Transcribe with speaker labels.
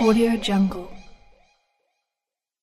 Speaker 1: Audio Jungle.